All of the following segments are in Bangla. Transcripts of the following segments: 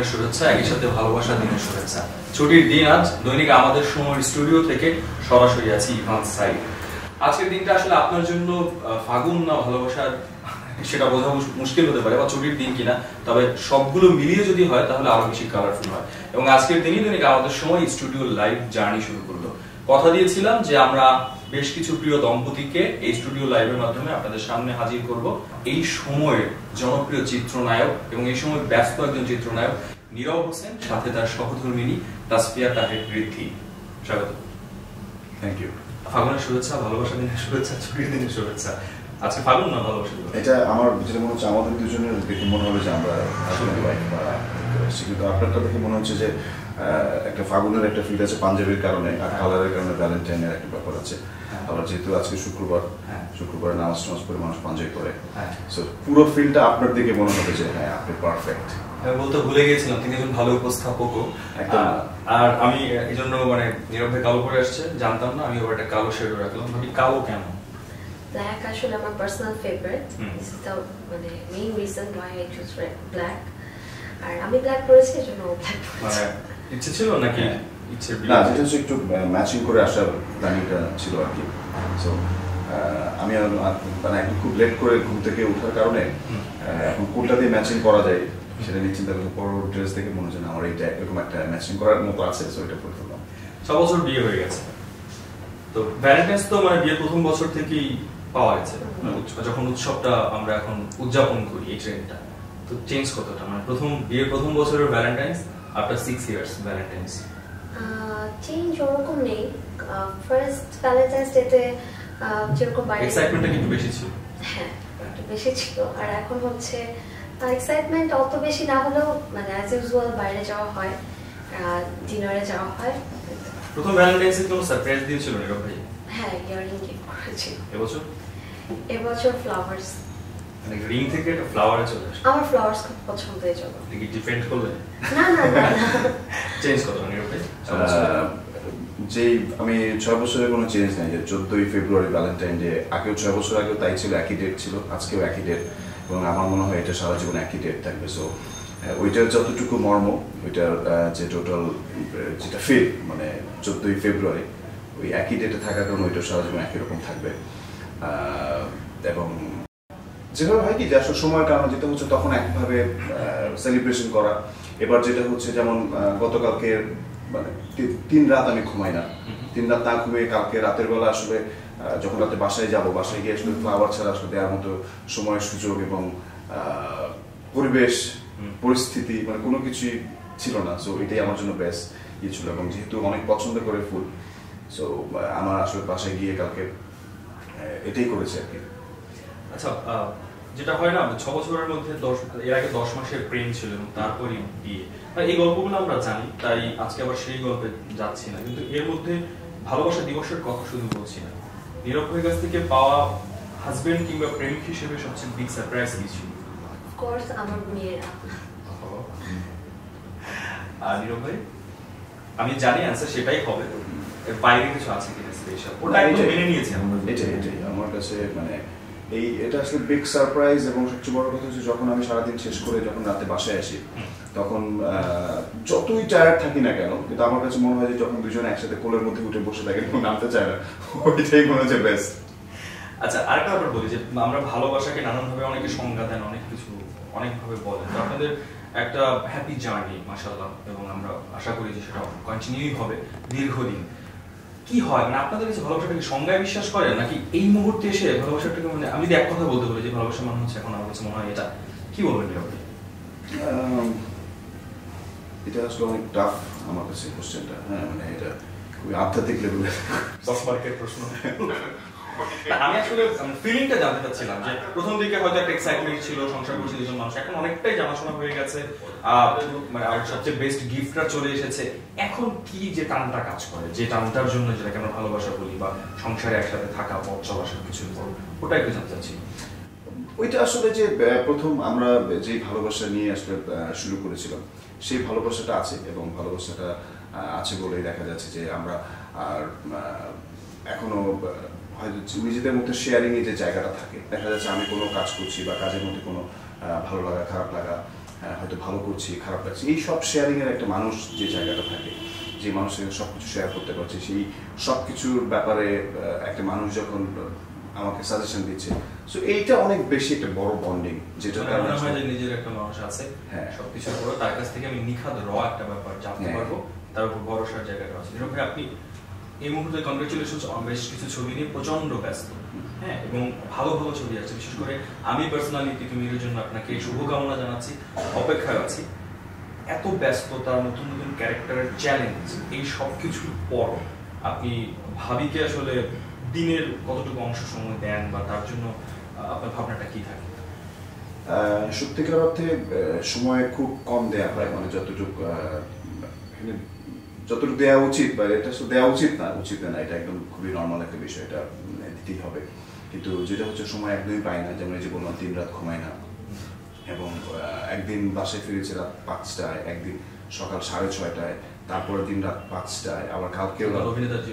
ফাগুনের শুভেচ্ছা একই সাথে ভালোবাসা দিনের শুভেচ্ছা ছুটির দিন আজ দৈনিক আমাদের সময় স্টুডিও থেকে সরাসরি আছি ইভান সাইড আজকের দিনটা আসলে আপনার জন্য ফাগুন না ভালোবাসার সেটা বোঝা মুশকিল হতে পারে বা ছুটির দিন কিনা, তবে সবগুলো মিলিয়ে যদি হয় তাহলে আরও বেশি কালারফুল হয়। এবং আজকের দিনই দৈনিক আমাদের সময় স্টুডিও লাইভ জার্নি শুরু করল। কথা দিয়েছিলাম যে আমরা বেশ কিছু প্রিয় দম্পতিকে এই স্টুডিও লাইভের মাধ্যমে আপনাদের সামনে হাজির করব। এই সময়ের জনপ্রিয় চিত্রনায়ক এবং এই সময় ব্যস্ত একজন চিত্রনায়ক নীরব হোসেন সাথে তার সহধর্মিনী তাসফিয়া তাহের বৃদ্ধি স্বাগত। থ্যাংক ইউ ফাগুনের শুভেচ্ছা ভালোবাসা দিনের শুভেচ্ছা ছুটির দিনের শুভেচ্ছা। আজকে ফাগুন না ভালোবাসা? এটা আমার যেটা মনে হচ্ছে আমাদের দুজনের দেখে মনে হবে যে আমরা আসলে ওয়াইফ বা কিন্তু আপনারটা দেখে মনে হচ্ছে যে একটা ফাগুনের একটা ফিল আছে পাঞ্জাবির কারণে আর কালারের কারণে ভ্যালেন্টাইনের একটা ব্যাপার আছে। আবার যেহেতু আজকে শুক্রবার হ্যাঁ। শুক্রবার নামাজ টামাজ করে মানুষ পাঞ্জাবি পরে হ্যাঁ। সো পুরো ফিলটা আপনার দিকে মনে হবে যে হ্যাঁ আপনি পারফেক্ট আমি বলতে ভুলে গিয়েছিলাম তিনি একজন ভালো উপস্থাপকও। আহ, আর আমি এই জন্য মানে নীরব কালো করে আসছে জানতাম না আমি ওর একটা কালো শেড রাখলাম। ভাবি কালো কেন? ব্ল্যাক আসলে আমার personal favourite this is the মানে main reason why I choose black আর আমি ব্ল্যাক পরেছি এজন্য ব্ল্যাক মানে পরেছি। ইচ্ছে ছিল নাকি হ্যাঁ। ইচ্ছে না যেটা হচ্ছে একটু ম্যাচিং করে আসার প্ল্যানিংটা ছিল আর কি। সো আমি মানে একটু খুব লেট করে ঘুম থেকে ওঠার কারণে এখন কোনটা দিয়ে ম্যাচিং করা যায় সেটা নিয়ে চিন্তা করতে বড় ড্রেস দেখে মনে হচ্ছে আমার এইটা এরকম একটা ম্যাচিং করার মতো আছে সো এটা পরে ফেললাম ছ বছর বিয়ে হয়ে গেছে। তো ভ্যালেন্টাইন্স তো মানে বিয়ের প্রথম বছর থেকেই পাওয়া গেছে। মানে যখন উৎসবটা আমরা এখন উদযাপন করি এই ট্রেনটা তো চেঞ্জ কতটা? মানে প্রথম বিয়ের প্রথম বছরের Valentine's after six years Valentine's change ওরকম নেই। ফার্স্ট ভ্যালেন্টাইন্স ডেতে যেরকম বাইরে এক্সাইটমেন্টটা কিন্তু বেশি ছিল। হ্যাঁ একটু বেশি ছিল। আর এখন হচ্ছে এক্সাইটমেন্ট অত বেশি না হলেও মানে অ্যাজ ইউজুয়াল বাইরে যাওয়া হয় ডিনারে যাওয়া হয়। প্রথম ভ্যালেন্টাইন্সে কোনো সারপ্রাইজ দিয়েছিল নীরব ভাই? হ্যাঁ ইয়ারিং গিফট করেছি এবছর? এবছর ফ্লাওয়ার্স মানে রিং থেকে একটা ফ্লাওয়ারে চলে আসে আমার ফ্লাওয়ার্স খুব পছন্দ এই জন্য ডিফেন্ড করলে? না না না না। চেঞ্জ কত যেই আমি ছয় বছরের কোনো চেঞ্জ নেই, যে চোদ্দই ফেব্রুয়ারি ভ্যালেন্টাইন ডে আগেও ছয় বছর আগেও তাই ছিল, একই ডেট ছিল, আজকেও একই ডেট এবং আমার মনে হয় এটা সারা জীবন একই ডেট থাকবে। সো ওইটার যতটুকু মর্ম, ওইটার যে টোটাল যেটা ফিল মানে চোদ্দই ফেব্রুয়ারি ওই একই ডেটে থাকার কারণে ওইটা সারা জীবন একই রকম থাকবে। এবং যেভাবে হয় কি, যে আসলে সময়ের কারণে যেটা হচ্ছে তখন একভাবে সেলিব্রেশন করা। এবার যেটা হচ্ছে, যেমন গতকালকে মানে তিন রাত আমি ঘুমাই না। তিন রাত না ঘুমিয়ে কালকে রাতের বেলা আসলে যখন রাতে বাসায় যাব বাসায় গিয়ে আসলে ফ্লাওয়ার ছাড়া আসলে দেওয়ার মতো সময় সুযোগ এবং পরিবেশ পরিস্থিতি মানে কোনো কিছুই ছিল না। সো এটাই আমার জন্য বেস্ট ইয়ে ছিল এবং যেহেতু অনেক পছন্দ করে ফুল সো আমার আসলে বাসায় গিয়ে কালকে এটাই করেছে আর কি। আচ্ছা যেটা হয় না ছ বছরের মধ্যে দশ এর আগে দশ মাসের প্রেম ছিল এবং তারপরই বিয়ে। এই গল্পগুলো আমরা জানি তাই আজকে আবার সেই গল্পে যাচ্ছি না। কিন্তু এর মধ্যে ভালোবাসা দিবসের কথা শুধু বলছি না। নীরব ভাইয়ের কাছ থেকে পাওয়া হাজবেন্ড কিংবা প্রেমিক হিসেবে সবচেয়ে বিগ সারপ্রাইজ কি ছিল? অফকোর্স আমার মেয়েরা। আর নীরব ভাই আমি জানি অ্যান্সার সেটাই হবে। এর বাইরে কিছু আছে কিনা স্পেশাল ওটা একদম মেনে নিয়েছি আমরা। এটাই এটাই। আমার কাছে মানে এই, এটা আসলে বিগ সারপ্রাইজ এবং সবচেয়ে বড় কথা হচ্ছে যখন আমি সারাদিন শেষ করে যখন রাতে বাসায় আসি, তখন যতই টায়ার্ড থাকি না কেন, কিন্তু আমার কাছে মনে হয় যে যখন দুজন একসাথে কোলের মধ্যে উঠে বসে থাকে এবং নামতে চায় না, ওইটাই মনে হচ্ছে বেস্ট আচ্ছা আরেকটা ব্যাপার বলি যে আমরা ভালোবাসাকে নানানভাবে অনেকে সংজ্ঞা দেন, অনেক কিছু অনেকভাবে বলেন আপনাদের একটা হ্যাপি জার্নি মাশাল্লাহ এবং আমরা আশা করি যে সেটা কন্টিনিউই হবে, দীর্ঘদিন। কি হয়? মানে আপনাদের কাছে ভালোবাসাটাকে সংজ্ঞায় বিশ্বাস করেন নাকি এই মুহূর্তে এসে ভালোবাসাটাকে মানে আমি যদি এক কথা বলতে পারি যে ভালোবাসা মানে হচ্ছে এখন আমার কাছে মনে হয় এটা। কি বলবেন এটা আপনি? আম, এটা আসলে অনেক টাফ আমার কাছে কোশ্চেনটা হ্যাঁ মানে এটা খুবই আধ্যাত্মিক লেভেলের দশ মার্কের প্রশ্ন। আমি আসলে ফিলিংটা জানতে চাচ্ছিলাম যে প্রথম দিকে হয়তো একটা এক্সাইটমেন্ট ছিল, সংসার করছে দুজন মানুষ। এখন অনেকটাই জানাশোনা হয়ে গেছে। মানে আর সবচেয়ে বেস্ট গিফটটা চলে এসেছে। এখন কি যে টানটা কাজ করে? যে টানটার জন্য আমরা ভালোবাসা বলি বা সংসারে একসাথে থাকা, পথ ওটা একটু জানতে চাচ্ছি। ওইটা আসলে যে প্রথম আমরা যে ভালোবাসা নিয়ে আসলে শুরু করেছিলাম, সেই ভালোবাসাটা আছে এবং ভালোবাসাটা আছে বলেই দেখা যাচ্ছে যে আমরা, আর এখনও হয়তো নিজেদের মধ্যে শেয়ারিং এর যে জায়গাটা থাকে দেখা যাচ্ছে আমি কোনো কাজ করছি বা কাজের মধ্যে কোনো ভালো লাগা খারাপ লাগা হয়তো ভালো করছি খারাপ লাগছে এই সব শেয়ারিং এর একটা মানুষ যে জায়গাটা থাকে যে মানুষের সব কিছু শেয়ার করতে পারছে সেই সব কিছুর ব্যাপারে একটা মানুষ যখন আমাকে সাজেশন দিচ্ছে সো এইটা অনেক বেশি একটা বড় বন্ডিং যেটা মানে মনে হয় যে নিজের একটা মানুষ আছে হ্যাঁ। সবকিছুর পরে তার কাছ থেকে আমি নিখাদ র একটা ব্যাপার জানতে হ্যাঁ। পারব তার উপর ভরসার জায়গাটা আছে ভাই আপনি এই মুহূর্তে কংগ্রেচুলেশন বেশ কিছু ছবি নিয়ে প্রচণ্ড ব্যস্ত। হ্যাঁ এবং ভালো ভালো ছবি আছে। বিশেষ করে আমি পার্সোনালি তিতুমিরের জন্য আপনাকে শুভকামনা জানাচ্ছি, অপেক্ষায় আছি। এত ব্যস্ততা, নতুন নতুন ক্যারেক্টারের চ্যালেঞ্জ এই সব কিছুর পর আপনি ভাবিকে আসলে দিনের কতটুকু অংশ সময় দেন বা তার জন্য আপনার ভাবনাটা কি থাকে? সত্যিকার অর্থে সময় খুব কম দেয়া হয় মানে যতটুকু যতটুকু দেওয়া উচিত বা এটা দেওয়া উচিত না উচিত না এটা একদম খুবই নর্মাল একটা বিষয় এটা দিতেই হবে কিন্তু যেটা হচ্ছে সময় একদমই পাই না যেমন এই যে বললাম তিন রাত ঘুমাই না এবং একদিন বাসায় ফিরেছে রাত পাঁচটায় একদিন সকাল সাড়ে ছয়টায় তারপরের দিন রাত পাঁচটায় আবার কালকে।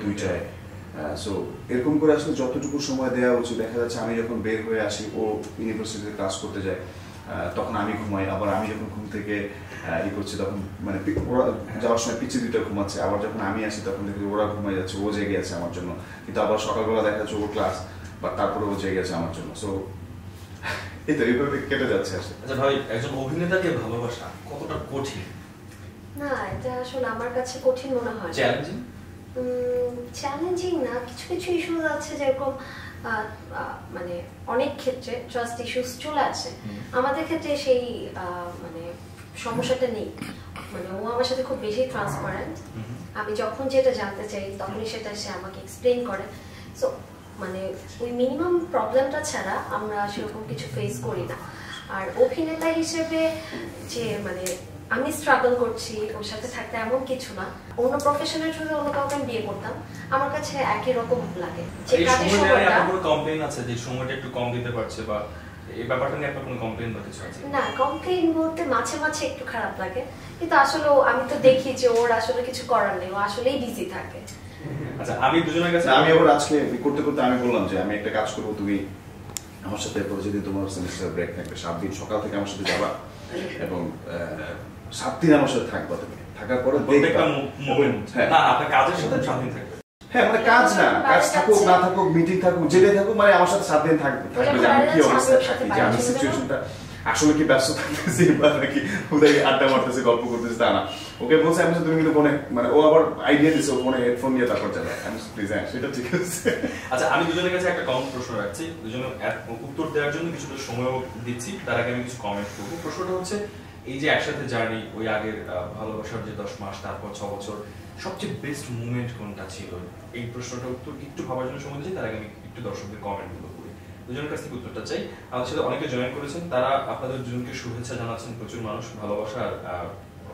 দুইটায় সো এরকম করে আসলে যতটুকু সময় দেওয়া উচিত দেখা যাচ্ছে আমি যখন বের হয়ে আসি ও ইউনিভার্সিটিতে ক্লাস করতে যায় তখন আমি ঘুমাই আবার আমি যখন ঘুম থেকে ই করছি তখন মানে ওরা যাওয়ার সময় পিছিয়ে দুইটা ঘুমাচ্ছে আবার যখন আমি আসি তখন দেখি ওরা ঘুমাই যাচ্ছে ও জেগে আছে আমার জন্য। কিন্তু আবার সকালবেলা দেখা যাচ্ছে ওর ক্লাস বা তারপরে ও জেগে আছে আমার জন্য। সো এই তো এইভাবে কেটে যাচ্ছে আচ্ছা ভাই একজন অভিনেতাকে ভালোবাসা কতটা কঠিন? না এটা আসলে আমার কাছে কঠিন মনে হয়। চ্যালেঞ্জিং চ্যালেঞ্জিং না কিছু কিছু ইস্যুস আছে যেরকম মানে অনেক ক্ষেত্রে ট্রাস্ট ইস্যুস চলে আসে। আমাদের ক্ষেত্রে সেই মানে সমস্যাটা নেই। মানে ও আমার সাথে খুব বেশি ট্রান্সপারেন্ট আমি যখন যেটা জানতে চাই তখনই সেটা সে আমাকে এক্সপ্লেন করে। সো মানে ওই মিনিমাম প্রবলেমটা ছাড়া আমরা সেরকম কিছু ফেস করি না। আর অভিনেতা হিসেবে যে মানে আমি স্ট্রাগল করছি ওর সাথে থাকতে এমন কিছু না। অন্য প্রফেশনের থ্রুতে অন্য কাউকে আমি বিয়ে করতাম। আমার কাছে একই রকম লাগে। যে কাজের সময়টা কোনো কমপ্লেইন আছে? যে সময়টা একটু কম দিতে পারছে বা এই ব্যাপারটা নিয়ে আপনার কোনো কমপ্লেইন বা কিছু আছে? না কমপ্লেন বলতে মাঝে মাঝে একটু খারাপ লাগে। কিন্তু আসলে আমি তো দেখি যে ওর আসলে কিছু করার নেই। ও আসলেই বিজি থাকে। আচ্ছা আমি দুজনের কাছে আমি আবার আজকে করতে করতে আমি বললাম যে আমি একটা কাজ করব তুমি আমার সাথে পরে যেদিন তোমার সেমিস্টার ব্রেক থাকবে। সাত দিন সকাল থেকে আমার সাথে যাবা এবং সাত দিন আমার সাথে থাকবা তুমি। থাকার পরে দেখবা। হ্যাঁ। না আপনার কাজের সাথে স্বাধীন থাকবে। হ্যাঁ মানে কাজ না। কাজ থাকুক না থাকুক মিটিং থাকুক যেটাই থাকুক মানে আমার সাথে সাত দিন থাকবে। থাকবে যে আমি কি অবস্থায় থাকি? যে আমি। সিচুয়েশনটা আসলে কি ব্যস্ত থাকতেছি বা নাকি উদয় আড্ডা মারতেছে গল্প করতেছে তা না। ওকে বলছে আমি তুমি কিন্তু ফোনে মানে ও আবার আইডিয়া দিছে ও ফোনে হেডফোন নিয়ে তারপর যাবে। আমি প্লিজ হ্যাঁ সেটা ঠিক আছে। আচ্ছা আমি দুজনের কাছে একটা কমন প্রশ্ন রাখছি। দুজনে উত্তর দেওয়ার জন্য কিছুটা সময়ও দিচ্ছি। তার আগে আমি কিছু কমেন্ট করব। প্রশ্নটা হচ্ছে এই যে একসাথে জার্নি, ওই আগের ভালোবাসার যে দশ মাস, তারপর ছ বছর, সবচেয়ে বেস্ট মুভমেন্ট কোনটা ছিল? এই প্রশ্নটা উত্তর একটু ভাবার জন্য সময় দিচ্ছি? তার আগে আমি একটু দর্শকদের কমেন্টগুলো করি। দুজনের কাছ থেকে উত্তরটা চাই। আমাদের সাথে অনেকে জয়েন করেছেন। তারা আপনাদের দুজনকে শুভেচ্ছা জানাচ্ছেন। প্রচুর মানুষ ভালোবাসা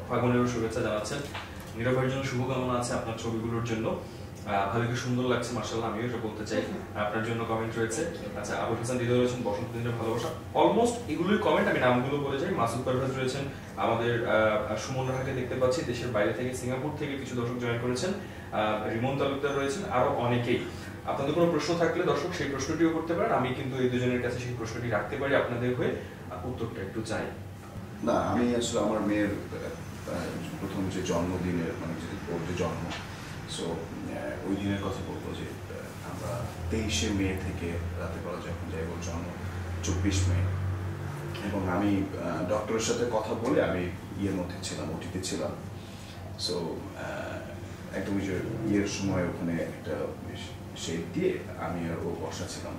ফাগুনেরও শুভেচ্ছা জানাচ্ছেন। নীরব ভাইয়ের জন্য শুভকামনা আছে আপনার ছবিগুলোর জন্য। ভাবিকে সুন্দর লাগছে? মার্শাল্লাহ আমিও এটা বলতে চাই। আপনার জন্য কমেন্ট রয়েছে। আচ্ছা আবুল হাসান হৃদয় রয়েছেন বসন্ত দিনের ভালোবাসা। অলমোস্ট এগুলোই কমেন্ট আমি নামগুলো বলে যাই। মাসুদ পারভেজ রয়েছেন আমাদের সুমন রাহাকে দেখতে পাচ্ছি দেশের বাইরে থেকে সিঙ্গাপুর থেকে কিছু দর্শক জয়েন করেছেন। রিমন তালুকদার রয়েছেন আরও অনেকেই। আপনাদের কোনো প্রশ্ন থাকলে দর্শক সেই প্রশ্নটিও করতে পারেন। আমি কিন্তু এই দুজনের কাছে সেই প্রশ্নটি রাখতে পারি আপনাদের হয়ে। উত্তরটা একটু চাই। না আমি আসলে আমার মেয়ের প্রথম যে জন্মদিনের মানে যে ওর যে জন্ম সো ওই দিনের কথা বলব যে আমরা তেইশে মে থেকে রাতে বেলা যখন যাই, ওর জন্ম চব্বিশ মে। এবং আমি ডক্টরের সাথে কথা বলে আমি ইয়ের মধ্যে ছিলাম ওটিতে ছিলাম। সো একদম যে ইয়ের সময় ওখানে একটা শেড দিয়ে আমি আর ও বসা ছিলাম।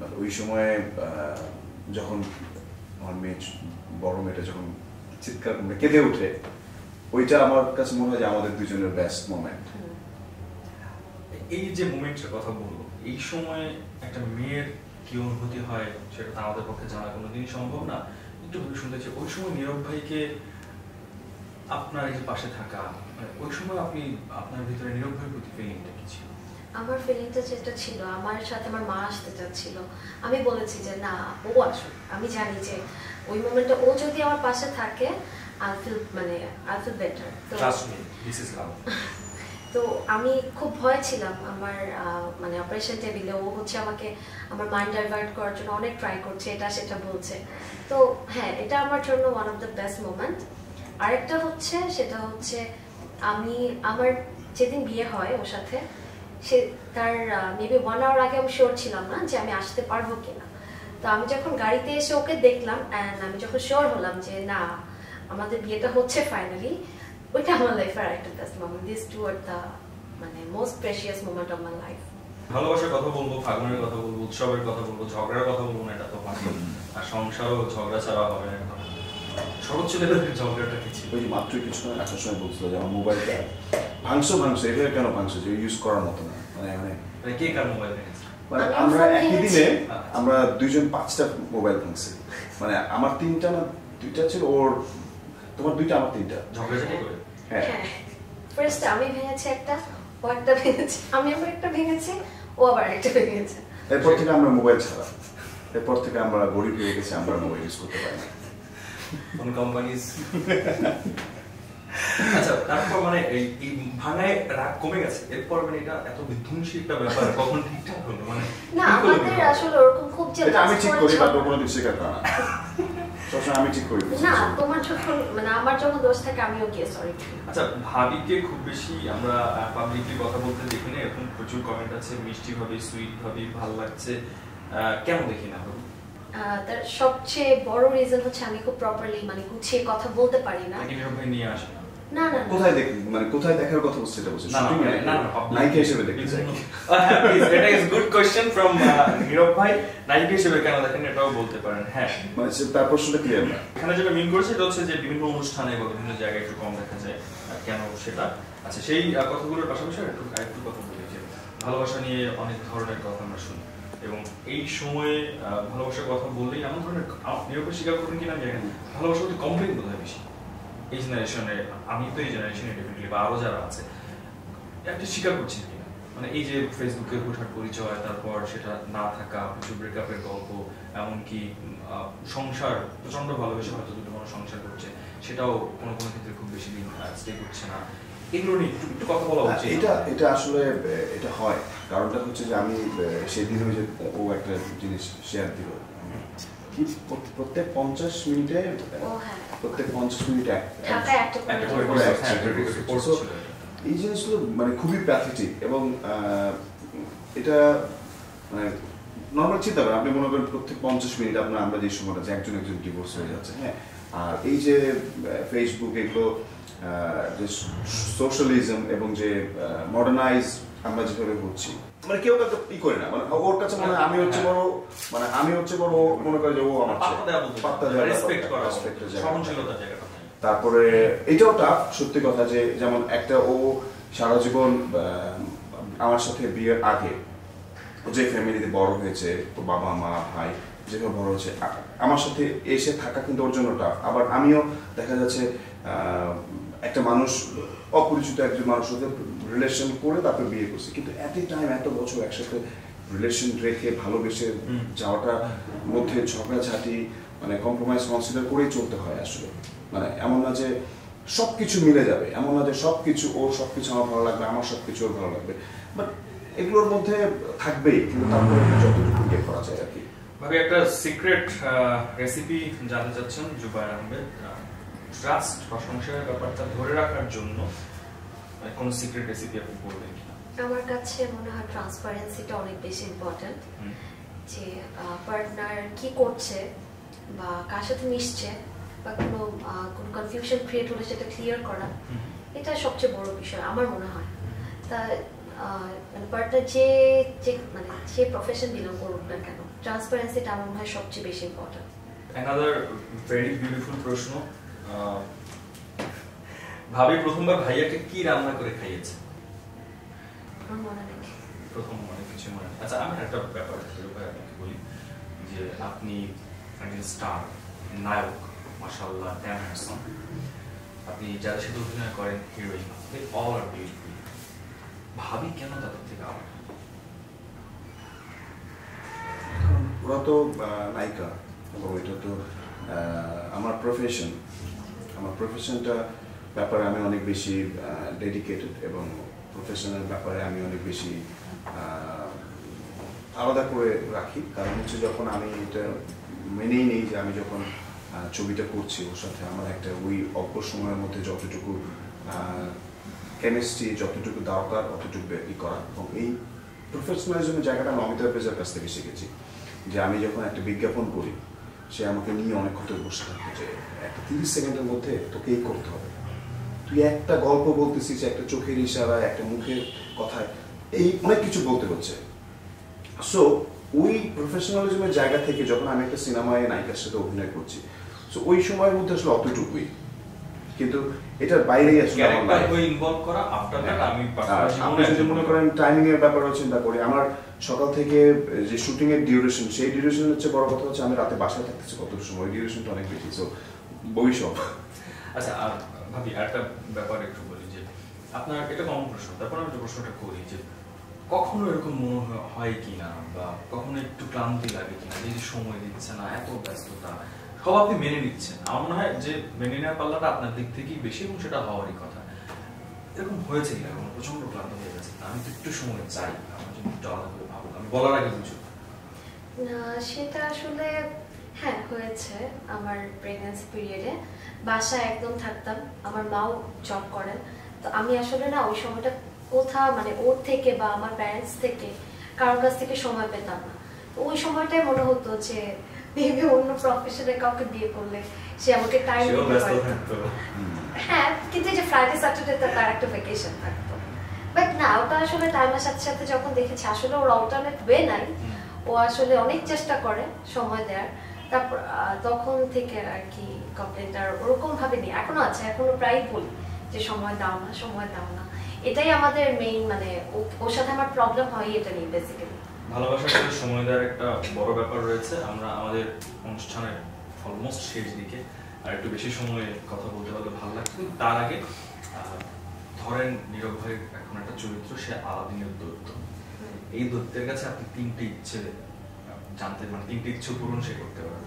But ওই সময়ে যখন আমার মেয়ে, বড় মেয়েটা যখন চিৎকার কেঁদে ওঠে ওইটা আমার কাছে মনে হয় যে আমাদের দুজনের বেস্ট মোমেন্ট এই যে মুমেন্টের কথা বলব এই সময় একটা মেয়ের কি অনুভূতি হয় সেটা তো আমাদের পক্ষে জানা কোনোদিনই সম্ভব না। একটু ভেবে শুনতে চাই ওই সময় নীরব ভাইকে আপনার এই যে পাশে থাকা মানে ওই সময় আপনি আপনার ভিতরে নীরব ভাইয়ের প্রতি ফিলিংটা কি ছিল? আমার ফিলিংটা যেটা ছিল আমার সাথে আমার মা আসতে চাচ্ছিল। আমি বলেছি যে না ও আসুক। আমি জানি যে ওই মোমেন্টে ও যদি আমার পাশে থাকে আই ফিল মানে আই ফিল বেটার। তো trust me this is love তো আমি খুব ভয় ছিলাম আমার মানে অপারেশন টেবিলে ও হচ্ছে আমাকে আমার মাইন্ড ডাইভার্ট করার জন্য অনেক ট্রাই করছে এটা সেটা বলছে। তো হ্যাঁ এটা আমার জন্য one of the best moment আরেকটা হচ্ছে সেটা হচ্ছে আমি আমার যেদিন বিয়ে হয় ওর সাথে সে তার মেবি ওয়ান আওয়ার আগে আমি শিওর ছিলাম না যে আমি আসতে পারব কিনা। তো আমি যখন গাড়িতে এসে ওকে দেখলাম অ্যান্ড আমি যখন শিওর হলাম যে না আমাদের বিয়েটা হচ্ছে ফাইনালি ওইটা আমার লাইফের একটা best moment this two are the মানে most precious moment of my life ভালোবাসার কথা বলব ফাগুনের কথা বলব উৎসবের কথা বলব ঝগড়ার কথা বলব না এটা তো হয়। আর সংসারও ঝগড়া ছাড়া হবে না। একদম সর্বোচ্চ লেভেলের ঝগড়াটা কি ছিল? ওই যে মাত্রই কিছুক্ষণ আসার সময় বলছিল যে আমার মোবাইলটা ভাঙছো ভাঙছো এটা কেন ভাঙছো যে ইউজ করার মতো না? মানে মানে মানে কে কার মোবাইল মানে আমরা একই দিনে আচ্ছা। আমরা দুইজন পাঁচটা মোবাইল ভাঙছি। মানে আমার তিনটা না দুইটা ছিল ওর তোমার দুইটা আমার তিনটা। ঝগড়াঝাটি করে? হ্যাঁ। হ্যাঁ। ফার্স্ট আমি ভেঙেছি একটা ও একটা ভেঙেছে আমি আবার একটা ভেঙেছি ও আবার একটা ভেঙেছে। এরপর থেকে আমরা মোবাইল ছাড়া। এরপর থেকে আমরা গরিব হয়ে গেছি আমরা মোবাইল ইউজ করতে পারি না। কোন কোম্পানিজ আচ্ছা তারপর মানে এই ভাঙায় রাগ কমে গেছে এরপর মানে এটা এত বিধ্বংসী একটা ব্যাপার কখন ঠিকঠাক হলো? মানে না আমাদের আসলে ওরকম খুব যে আমি ঠিক করি বা ছিল- তো কোনোদিন না। সবসময় আমি ঠিক করি। না তোমার যখন মানে আমার যখন দোষ থাকে আমিও গিয়ে সরি আচ্ছা ভাবিকে খুব বেশি আমরা পাবলিকলি কথা বলতে দেখি না এরকম প্রচুর কমেন্ট আছে মিষ্টি ভাবে সুইট ভাবে ভালো লাগছে। আহ, কেন দেখি না ভাবি তার সবচেয়ে বড় রিজন হচ্ছে আমি খুব প্রপারলি মানে গুছিয়ে কথা বলতে পারি না। নাকি নিয়ে আসে না না। কোথায় দেখ মানে কোথায় দেখার কথা বলছে এটা বলছে না, না, শুটিং না, না, নায়িকা হিসেবে দেখতে চাই আহ, হ্যাঁ, please, এটা good question from, আহ, নীরব ভাই। নায়িকা হিসেবে কেন দেখেন এটাও বলতে পারেন হ্যাঁ। মানে সে- তার প্রশ্নটা ক্লিয়ার না। এখানে যেটা মিন করেছে সেটা হচ্ছে যে বিভিন্ন অনুষ্ঠানে বা বিভিন্ন জায়গায় একটু কম দেখা যায় আর কেন সেটা। আচ্ছা সেই কথাগুলোর পাশাপাশি একটু আরেকটু কথা বলি যে ভালোবাসা নিয়ে অনেক ধরনের কথা আমরা শুনি। এবং এই সময়ে আহ, ভালোবাসার কথা বললেই এমন ধরনের নিরপেক্ষ স্বীকার করবেন কিনা আমি জানি না। ভালোবাসা বলতে কমপ্লেন বোধ হয় বেশি। এই জেনারেশনে আমি তো এই জেনারেশনে ডেফিনেটলি বা আরও যারা আছে, একটা স্বীকার করছি মানে এই যে ফেসবুকে হুটহাট পরিচয়, তারপর সেটা না থাকা প্রচুর ব্রেকআপের গল্প, এমনকি সংসার প্রচণ্ড ভালোবেসে হয়তো দুটো মানুষ সংসার করছে, সেটাও কোনো কোনো ক্ষেত্রে খুব বেশি দিন স্টে করছে না। এগুলো নিয়ে একটু কথা বলা হ্যাঁ, উচিত। এটা এটা আসলে এটা হয়। কারণটা হচ্ছে যে আমি সেদিন ওই যে ও একটা জিনিস শেয়ার দিল। প্রত্যেক পঞ্চাশ মিনিটে হ্যাঁ। প্রত্যেক পঞ্চাশ মিনিটে। এই জিনিসগুলো মানে খুবই প্যাথেটিক এবং আহ, এটা মানে নর্মাল চিন্তা করেন। আপনি মনে করেন প্রত্যেক পঞ্চাশ মিনিট আপনার আমরা যে সময়টা যে একজন একজন ডিভোর্স হয়ে যাচ্ছে হ্যাঁ। আর এই যে ফেসবুক এগুলো যে সোশ্যালিজম এবং যে মডার্নাইজ আমরা যেভাবে হচ্ছি মানে কেউ কাউকে ই করে না। মানে ওর কাছে মনে হয় আমি হচ্ছে বড় মানে আমি হচ্ছে বড় মনে করে যে ও আমার পাত্তা দেওয়া বলতে পাত্তা দেওয়া রেসপেক্ট করা respect জায়গাটা। তারপরে এটাও টাফ সত্যি কথা যে যেমন একটা ও সারা জীবন আমার সাথে বিয়ের আগে যে ফ্যামিলিতে বড় হয়েছে ওর বাবা মা ভাই যেভাবে বড় হয়েছে আমার সাথে এসে থাকা কিন্তু ওর জন্য টাফ আবার আমিও দেখা যাচ্ছে আহ, একটা মানুষ অপরিচিত একজন মানুষের সাথে রিলেশন করে তারপর বিয়ে করছি। কিন্তু এত টাইম এত বছর একসাথে রিলেশন রেখে ভালোবেসে যাওয়াটা মধ্যে ঝগড়াঝাটি মানে কম্প্রোমাইজ কনসিডার করেই চলতে হয় আসলে। মানে এমন না যে সব কিছু মিলে যাবে এমন না যে সব কিছু ওর সব কিছু আমার ভালো লাগবে আমার সব কিছু ওর ভালো লাগবে। বাট এগুলোর মধ্যে থাকবেই কিন্তু তারপরে যতটুকু ইয়ে করা যায় আর কি। ভাবে একটা সিক্রেট রেসিপি জানতে চাচ্ছেন জুবাইর আহমেদ। ট্রাস্ট বা সংসারের ব্যাপারটা ধরে রাখার জন্য আহ, কোন সিক্রেট রেসিপি আপনি বলবেন আমার কাছে মনে হয় ট্রান্সপারেন্সিটা অনেক বেশি ইম্পর্ট্যান্ট যে পার্টনার কি করছে বা কার সাথে মিশছে বা কোনো কোনো কনফিউশন ক্রিয়েট হলে সেটা ক্লিয়ার করা এটা সবচেয়ে বড় বিষয় আমার মনে হয়। তা মানে পার্টনার যে যে মানে যে প্রফেশন বিলং করুক না কেন ট্রান্সপারেন্সিটা আমার মনে হয় সবচেয়ে বেশি ইম্পর্ট্যান্ট অ্যানাদার ভেরি বিউটিফুল প্রশ্ন ভাবি প্রথমবার ভাইয়াকে কি রান্না করে খাইয়েছে? মনে প্রথম অনেক কিছু মনে আচ্ছা আমি একটা ব্যাপার ভাই আপনাকে বলি যে আপনি একজন স্টার নায়ক মাশাল্লাহ ড্যাম হ্যান্ডসাম আপনি যাদের সাথে অভিনয় করেন heroine they all are beautiful ভাবি কেন তাদের থেকে আলাদা? ওরা তো আহ, নায়িকা এবং এটা তো আহ, আমার প্রফেশন আমার প্রফেশনটা ব্যাপারে আমি অনেক বেশি ডেডিকেটেড এবং প্রফেশনাল ব্যাপারে আমি অনেক বেশি আলাদা করে রাখি। কারণ হচ্ছে যখন আমি এটা মেনেই নেই যে আমি যখন ছবিটা করছি, ওর সাথে আমার একটা ওই অল্প সময়ের মধ্যে যতটুকু কেমিস্ট্রি যতটুকু দরকার, অতটুকু ই করা। এবং এই প্রফেশনালিজমের জায়গাটা আমি অমিতাভ পেজার কাছ থেকে শিখেছি। যে আমি যখন একটা বিজ্ঞাপন করি সে আমাকে নিয়ে অনেক কথা বসে থাকবে যে একটা তিরিশ সেকেন্ডের মধ্যে তোকে এই করতে হবে। তুই একটা গল্প বলতেছিস, একটা চোখের ইশারায় একটা মুখের কথায় এই অনেক কিছু বলতে হচ্ছে। সো ওই প্রফেশনালিজমের জায়গা থেকে যখন আমি একটা সিনেমায় নায়িকার সাথে অভিনয় করছি সো ওই সময়ের মধ্যে আসলে অতটুকুই। কিন্তু এটার বাইরেই আসলে আমার life। ইনভলভ করা আফটার দ্যাট আমি আর আপনি যদি মনে করেন টাইমিং এর ব্যাপারে চিন্তা করি আমার সকাল থেকে যে শুটিং এর ডিউরেশন সেই ডিউরেশন হচ্ছে বড় কথা হচ্ছে আমি রাতে বাসায় থাকতেছি কত সময় ওই ডিউরেশনটা অনেক বেশি সো বই সব। আচ্ছা আর ভাবি আরেকটা ব্যাপার একটু বলি যে আপনার এটা কমন প্রশ্ন তারপর আমি যে প্রশ্নটা করি যে কখনো এরকম মনে হয়- হয় কিনা বা কখনো একটু ক্লান্তি লাগে কিনা যে সময় দিচ্ছে না এত ব্যস্ততা সব আপনি মেনে নিচ্ছেন। আমার মনে হয় যে মেনে নেওয়ার পাল্লাটা আপনার দিক থেকেই বেশি এবং সেটা হওয়ারই কথা। এরকম হয়েছে কিনা এখন? প্রচণ্ড ক্লান্ত হয়ে গেছে। আমি তো একটু সময় চাই। আমার জন্য একটু আলাদা করে ভাবুক। আমি বলার আগে বুঝুক না, সেটা আসলে হ্যাঁ হয়েছে আমার প্রেগন্যান্সি পিরিয়ডে বাসায় একদম থাকতাম। আমার মাও জব করেন। তো আমি আসলে না ওই সময়টা কোথাও মানে ওর থেকে বা আমার প্যারেন্টস থেকে কারোর কাছ থেকে সময় পেতাম না। ওই সময়টাই মনে হতো যে মেবি অন্য প্রফেশনে কাউকে বিয়ে করলে সে আমাকে টাইম দিতে পারতো। হ্যাঁ কিন্তু এই যে ফ্রাইডে স্যাটারডে তার একটা ভ্যাকেশন থাকতো। বাট না ওটা আসলে টাইমের সাথে সাথে যখন দেখেছি আসলে ওর অল্টারনেট ওয়ে নাই। ও আসলে অনেক চেষ্টা করে সময় দেওয়ার। তারপর তখন থেকে আর কি কমপ্লেনটা ওরকম ভাবে নেই এখনও আছে এখনও প্রায় বলি যে সময় দাও না সময় দাও না। এটাই আমাদের মেইন মানে ওর সাথে আমার প্রবলেম হয় এটা নিয়ে বেসিক্যালি ভালোবাসার সাথে সময় দেওয়ার একটা বড় ব্যাপার রয়েছে। আমরা আমাদের অনুষ্ঠানের অলমোস্ট শেষ দিকে আর একটু বেশি সময় কথা বলতে পারলে ভালো লাগতো। তার আগে ধরেন নীরব ভাইয়ের এখন একটা চরিত্র, সে আলাদিনের দৈত্য। এই দৈত্যের কাছে আপনি তিনটে ইচ্ছে জানতে মানে তিনটে ইচ্ছে পূরণ সে করতে পারে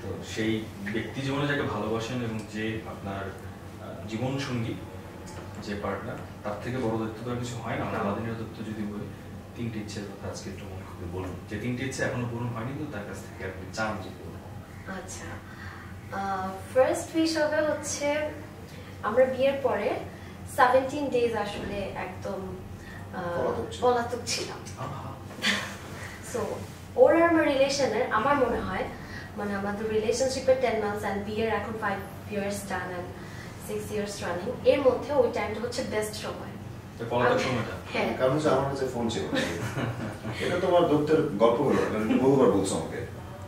তো সেই ব্যক্তি জীবনে যাকে ভালোবাসেন এবং যে আপনার জীবন সঙ্গী যে পার্টনার তার থেকে বড় দৈত্য তো আর কিছু হয় না। আলাদিনের দৈত্য যদি বলি তিনটে ইচ্ছের কথা আজকে একটু মনে করে বলুন। যে তিনটে ইচ্ছে এখনও পূরণ হয়নি কিন্তু তার কাছ থেকে আপনি চান যে পূরণ হোক। আচ্ছা। ফার্স্ট উইশ হবে হচ্ছে আমরা বিয়ের পরে সেভেন্টিন ডেজ আসলে একদম পলাতক ছিলাম। সো ওর আর আমার রিলেশনের আমার মনে হয় মানে আমাদের রিলেশনশিপের টেন মান্থস অ্যান্ড বিয়ের এখন five years done and six years running এর মধ্যে ওই টাইমটা হচ্ছে বেস্ট সময়। তো পলাতক আমি- সময়টা হ্যাঁ। কারণ হচ্ছে আমার কাছে ফোন ছিল। এটা তোমার দত্তের গল্প হলো বহুবার বলছো আমাকে।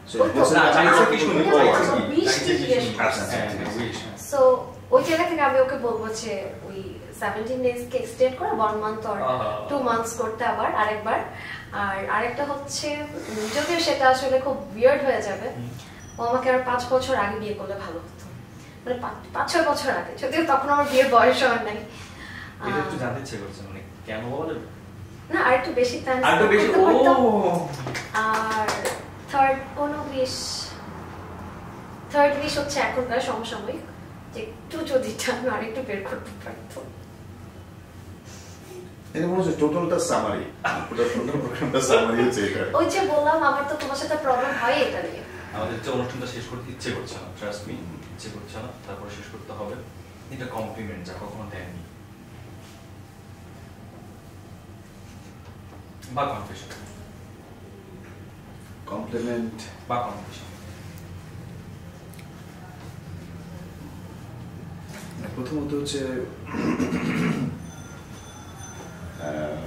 সে ওই তো, বলছে, না, চাইছে কি? শুনি, ওই চাইছে তো, কি? বিশ চাইছে কি জিজ্ঞেস শুনি? ঠিক আছে। wish। সো ওই জায়গা থেকে আমি ওকে বলব যে ওই সেভেন্টিন ডেজকে এক্সটেন্ড করে one month or two months করতে আবার আরেকবার। আর আরেকটা হচ্ছে যদিও সেটা আসলে খুব উইয়ার্ড হয়ে যাবে। ও আমাকে আর পাঁচ বছর আগে বিয়ে করলে ভালো হতো। মানে পাঁচ- পাঁচ ছয় বছর আগে। যদিও তখন আমার বিয়ের বয়স হয় নাই। এটা একটু জানতে ইচ্ছে করছে মানে কেন বলা না আর একটু বেশি টাইম আর তো বেশি ও। আর থার্ড কোনো উইশ থার্ড উইশ হচ্ছে এখনকার সমসাময়িক যে একটু যদি টাইম আর একটু বের করতে পারতো এটা মনে হচ্ছে টোটালটা সামারি পুরো টোটাল প্রোগ্রামটা সামারি হচ্ছে এটা। ওই যে বললাম আমার তো তোমার সাথে প্রবলেম হয় এটা নিয়ে। আমাদের যে অনুষ্ঠানটা শেষ করতে ইচ্ছে করছে না ট্রাস্ট মি ইচ্ছে করছে না তারপর শেষ করতে হবে। এটা কমপ্লিমেন্ট যা কখনো দেননি বা কনফেশন কমপ্লিমেন্ট বা কনফেশন প্রথমত হচ্ছে আহ,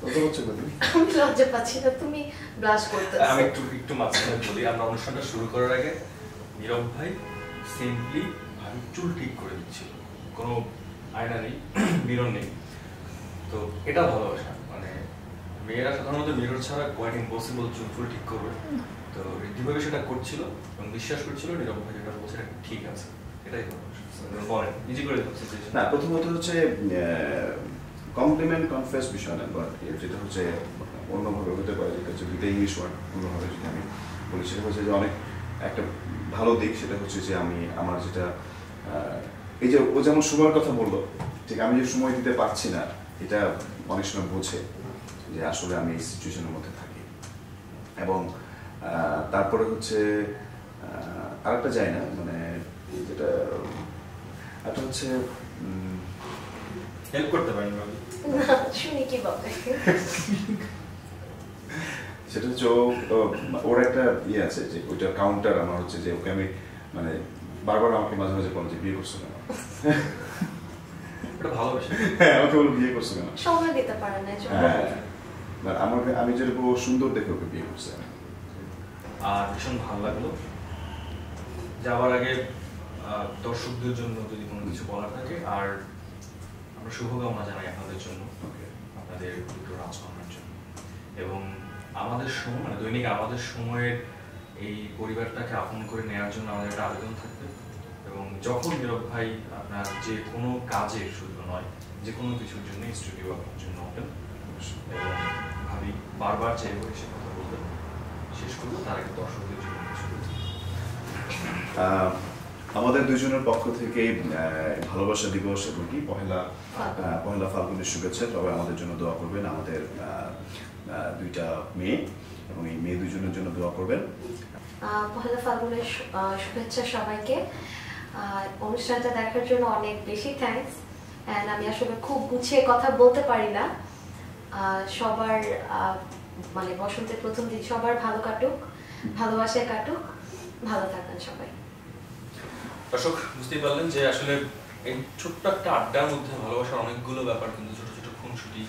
প্রথম হচ্ছে আমি লজ্জা পাচ্ছি না তুমি ব্লাশ করতে আমি একটু একটু মাঝখানে বলি আমরা অনুষ্ঠানটা শুরু করার আগে নীরব ভাই সিম্পলি ভাবে চুল ঠিক করে দিচ্ছিল। কোনো আয়না নেই মিরর নেই। তো এটা ভালোবাসা। মানে মেয়েরা সাধারণত মিরর ছাড়া কোয়াইট ইম্পসিবল চুল ফুল ঠিক করবে। তো ঋদ্ধিভাবে সেটা করছিল এবং বিশ্বাস করছিল নীরব ভাই যেটা বলছে ঠিক আছে। এটাই ভালোবাসা। করে না, প্রথমত হচ্ছে কমপ্লিমেন্ট কনফেস বিষয় না যেটা হচ্ছে, অন্যভাবে হতে পারে, যেটা হচ্ছে দুটো ইংলিশ ওয়ার্ড অন্যভাবে যদি আমি বলি, সেটা হচ্ছে যে অনেক একটা ভালো দিক, সেটা হচ্ছে যে আমি, আমার যেটা এই যে ও যেমন সময়ের কথা বলল, ঠিক আমি যে সময় দিতে পারছি না এটা অনেক সময় বোঝে যে আসলে আমি এই সিচুয়েশনের মধ্যে থাকি। এবং তারপরে হচ্ছে আরেকটা যায় না মানে যেটা একটা হচ্ছে হেল্প করতে পারেন না। শুনি কি বলে? সেটা হচ্ছে ওর একটা ইয়ে আছে যে ওইটা কাউন্টার আমার হচ্ছে যে ওকে আমি মানে বারবার আমাকে মাঝে মাঝে বলে যে বিয়ে করছ কেন? এটা হ্যাঁ আমাকে বলো বিয়ে করছ কেন? সময় দিতে পারে না হ্যাঁ আমাকে আমি যেরকম সুন্দর দেখে ওকে বিয়ে করছে আর ভীষণ ভালো লাগল। যাওয়ার আগে আহ, দর্শকদের জন্য যদি কোনো কিছু বলার থাকে আর আমরা শুভকামনা জানাই আপনাদের জন্য আপনাদের দুটো রাজকন্যার জন্য। এবং আমাদের সময় মানে দৈনিক আমাদের সময়ের এই পরিবারটাকে আপন করে নেওয়ার জন্য আমাদের একটা আবেদন থাকবে। এবং যখন নীরব ভাই আপনার যে কোনো কাজে শুধু নয় যে কোনো কিছুর জন্য স্টুডিও আপনার জন্য ওপেন এবং ভাবি বারবার চাইব সে কথা বলতে। শেষ করব তার আগে দর্শকদের জন্য কিছু আমাদের দুজনের পক্ষ থেকে ভালোবাসা দিবস এবং কি পহেলা। পহেলা ফাল্গুনের শুভেচ্ছা। তবে আমাদের জন্য দোয়া করবেন। আমাদের দুইটা মেয়ে এবং এই মেয়ে দুজনের জন্য দোয়া করবেন। পহেলা ফাল্গুনের শুভেচ্ছা সবাইকে। অনুষ্ঠানটা দেখার জন্য অনেক বেশি থ্যাঙ্কস অ্যান্ড আমি আসলে খুব গুছিয়ে কথা বলতে পারি না। সবার মানে বসন্তের প্রথম দিন সবার ভালো কাটুক ভালোবাসায় কাটুক। ভালো থাকবেন সবাই। দর্শক, বুঝতেই পারলেন যে আসলে এই ছোট্ট একটা আড্ডার মধ্যে ভালোবাসার অনেকগুলো ব্যাপার কিন্তু ছোট ছোট খুনসুটি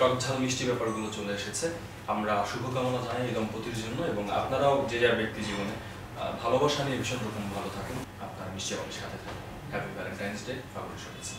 টক ঝাল মিষ্টি ব্যাপারগুলো চলে এসেছে। আমরা শুভকামনা জানাই এই দম্পতির জন্য এবং আপনারাও যে যার ব্যক্তি জীবনে ভালোবাসা নিয়ে ভীষণ রকম ভালো থাকেন। আপনারা নিশ্চয়ই আমাদের সাথে থাকুন। হ্যাপি ভ্যালেন্টাইন্স ডে ফাগুন শুভেচ্ছা।